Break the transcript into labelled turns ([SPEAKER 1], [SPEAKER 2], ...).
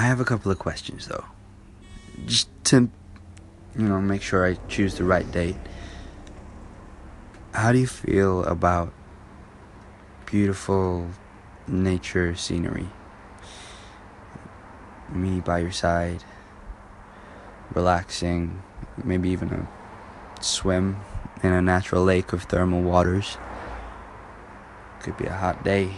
[SPEAKER 1] I have a couple of questions though. Just to, you know, make sure I choose the right date. How do you feel about beautiful nature scenery? Me by your side, relaxing, maybe even a swim in a natural lake of thermal waters. Could be a hot day.